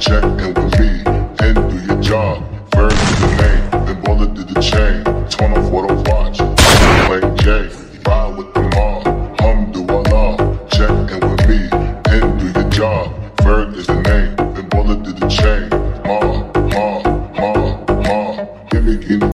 Check in with me and do your job. Bird is the name, then bullet to the chain. Turn off what I watch. Plain J. Ride with the mob, alhamdulillah. Check in with me and do your job. Bird is the name, then bullet to the chain. Ma, ma, ma, ma. Give me, give me